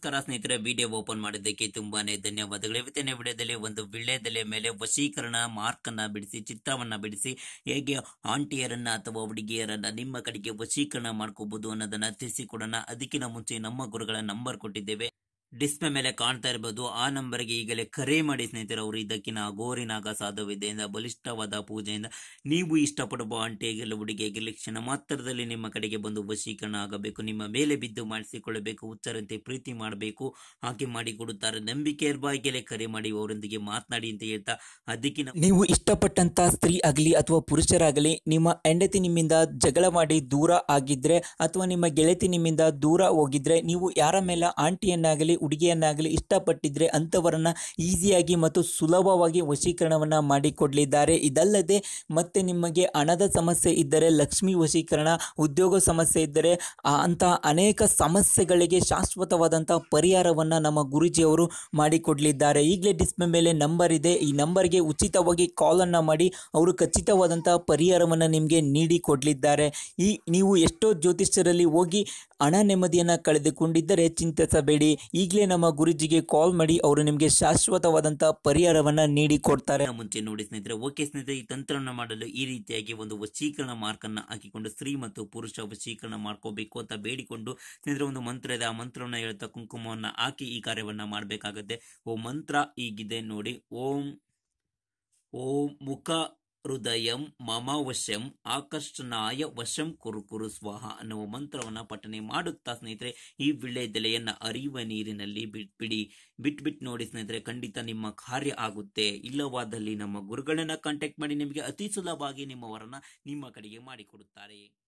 ನಮಸ್ಕಾರ ಸ್ನೇಹಿತರೆ video open ಮಾಡಿದ್ದಕ್ಕೆ ತುಂಬಾನೇ ಧನ್ಯವಾದಗಳು. ಇವತ್ತಿನ ವಿಡಿಯೋದಲ್ಲಿ ಒಂದು ವಿಳ್ಯದೆಲೆ ಮೇಲೆ ವಶೀಕರಣ ಮಾರ್ಕ್ ಅನ್ನ ಬಿಡಿಸಿ, ಚಿತ್ರವನ್ನ ಬಿಡಿಸಿ ಹೇಗೆ ಆಂಟಿಯರನ್ನ ಅಥವಾ ಹುಡುಗಿಯರನ್ನ ನಿಮ್ಮ ಕಡೆಗೆ ವಶೀಕರಣ ಮಾಡ್ಕೋಬಹುದು ಅನ್ನೋದನ್ನ ತಿಳಿಸಿಕೊಡೋಣ. ಅದಕ್ಕಿಂತ ಮುಂಚೆ ನಮ್ಮ ಗುರುಗಳ ನಂಬರ್ ಕೊಟ್ಟಿದ್ದೇವೆ. ಡಿಸ್ಪ್ಲೇ ಮೇಲೆ ಕಾಣ್ತಾ ಇರಬಹುದು ಆ ನಂಬರ್ಗೆ ಈಗಲೇ ಕರೆ ಮಾಡಿ ಸ್ನೇಹಿತರೆ, ಅವರು ಇದಕ್ಕಿನ ಗೋರಿನಾಗ ಸಾಧುವಿದೆಯಿಂದ ಬಲಿಷ್ಠವಾದ ಪೂಜೆಯಿಂದ ನೀವು ಇಷ್ಟಪಡುವ ಆಂಟಿಯಾಗಿರಲಿ ಹುಡುಗಿಯಾಗಿರಲಿ ಕ್ಷಣ ಮಾತ್ರದಲ್ಲಿ ನಿಮ್ಮ ಕಡೆಗೆ ಬಂದು ವಶೀಕರಣ ಆಗಬೇಕು. ನಿಮ್ಮ ಮೇಲೆ ಬಿದ್ದು ಮಾಡಿಸಿಕೊಳ್ಳಬೇಕು, ಹುಚ್ಚರಂತೆ ಪ್ರೀತಿ ಮಾಡಬೇಕು. ಹಾಗೆ ಮಾಡಿ ಕೊಡುತ್ತಾರೆ. ನಂಬಿಕೆ ಈಗಲೇ ಕರೆ ಮಾಡಿ ಅವರೊಂದಿಗೆ ಮಾತನಾಡಿ ಅಂತ ಹೇಳ್ತಾ ಅದಕ್ಕಿನ ನೀವು ಇಷ್ಟಪಟ್ಟಂತ ಸ್ತ್ರೀ ಆಗಲಿ ಅಥವಾ ಪುರುಷರಾಗಲಿ, ನಿಮ್ಮ ಹೆಂಡತಿ ನಿಮ್ಮಿಂದ ಜಗಳ ಮಾಡಿ ದೂರ ಆಗಿದ್ರೆ ಅಥವಾ ನಿಮ್ಮ ಗೆಳತಿ ನಿಮ್ಮಿಂದ ದೂರ ಹೋಗಿದ್ರೆ, ನೀವು ಯಾರ ಮೇಲೆ ಆಂಟಿಯನ್ನಾಗಲಿ ಹುಡುಗಿಯನ್ನಾಗಲಿ ಇಷ್ಟಪಟ್ಟಿದ್ರೆ ಅಂಥವರನ್ನ ಈಸಿಯಾಗಿ ಮತ್ತು ಸುಲಭವಾಗಿ ವಶೀಕರಣವನ್ನು ಮಾಡಿಕೊಡಲಿದ್ದಾರೆ. ಇದಲ್ಲದೆ ಮತ್ತೆ ನಿಮಗೆ ಹಣದ ಸಮಸ್ಯೆ ಇದ್ದರೆ, ಲಕ್ಷ್ಮಿ ವಶೀಕರಣ, ಉದ್ಯೋಗ ಸಮಸ್ಯೆ ಇದ್ದರೆ ಅಂತಹ ಅನೇಕ ಸಮಸ್ಯೆಗಳಿಗೆ ಶಾಶ್ವತವಾದಂಥ ಪರಿಹಾರವನ್ನು ನಮ್ಮ ಗುರುಜಿಯವರು ಮಾಡಿಕೊಡಲಿದ್ದಾರೆ. ಈಗಲೇ ಡಿಸ್ಪ್ಲೇ ಮೇಲೆ ನಂಬರ್ ಇದೆ. ಈ ನಂಬರ್ಗೆ ಉಚಿತವಾಗಿ ಕಾಲನ್ನು ಮಾಡಿ ಅವರು ಖಚಿತವಾದಂಥ ಪರಿಹಾರವನ್ನು ನಿಮಗೆ ನೀಡಿ ಕೊಡಲಿದ್ದಾರೆ. ಈ ನೀವು ಎಷ್ಟೋ ಜ್ಯೋತಿಷ್ಯರಲ್ಲಿ ಹೋಗಿ ಹಣ ನೆಮ್ಮದಿಯನ್ನು ಕಳೆದುಕೊಂಡಿದ್ದರೆ ಚಿಂತಿಸಬೇಡಿ. ಈಗಲೇ ನಮ್ಮ ಗುರುಜಿಗೆ ಕಾಲ್ ಮಾಡಿ ಅವರು ನಿಮಗೆ ಶಾಶ್ವತವಾದಂತಹ ಪರಿಹಾರವನ್ನ ನೀಡಿ ಕೊಡ್ತಾರೆ. ಮುಂಚೆ ನೋಡಿ ಸ್ನೇಹಿತರೆ, ಓಕೆ ಸ್ನೇಹಿತರೆ, ಈ ತಂತ್ರವನ್ನು ಮಾಡಲು ಈ ರೀತಿಯಾಗಿ ಒಂದು ವಶೀಕರಣ ಮಾರ್ಕ್ ಅನ್ನ ಹಾಕಿಕೊಂಡು ಸ್ತ್ರೀ ಮತ್ತು ಪುರುಷ ವಶೀಕರಣ ಮಾಡ್ಕೋಬೇಕು ಅಂತ ಬೇಡಿಕೊಂಡು ಸ್ನೇಹಿತರೆ, ಒಂದು ಮಂತ್ರ ಇದೆ. ಆ ಮಂತ್ರವನ್ನ ಹೇಳ್ತಾ ಕುಂಕುಮವನ್ನ ಹಾಕಿ ಈ ಕಾರ್ಯವನ್ನ ಮಾಡಬೇಕಾಗುತ್ತೆ. ಓ ಮಂತ್ರ ಈಗಿದೆ ನೋಡಿ. ಓಂ ಓಂ ಮುಖ ಹೃದಯಂ ಮಮ ವಶಂ ಆಕರ್ಷಣಾಯ ವಶಂ ಕುರು ಕುರು ಸ್ವಾಹ ಅನ್ನುವ ಮಂತ್ರವನ್ನು ಪಠನೆ ಮಾಡುತ್ತಾ ಸ್ನೇಹಿತರೆ, ಈ ವಿಳೆದೆಲೆಯನ್ನು ಅರಿಯುವ ನೀರಿನಲ್ಲಿ ಬಿಟ್ಬಿಡಿ ಬಿಟ್ಬಿಟ್ಟು ನೋಡಿ ಸ್ನೇಹಿತರೆ, ಖಂಡಿತ ನಿಮ್ಮ ಕಾರ್ಯ ಆಗುತ್ತೆ. ಇಲ್ಲವಾದಲ್ಲಿ ನಮ್ಮ ಗುರುಗಳನ್ನ ಕಾಂಟ್ಯಾಕ್ಟ್ ಮಾಡಿ ನಿಮಗೆ ಅತಿ ಸುಲಭವಾಗಿ ನಿಮ್ಮ ವರನ ನಿಮ್ಮ ಕಡೆಗೆ ಮಾಡಿಕೊಡುತ್ತಾರೆ.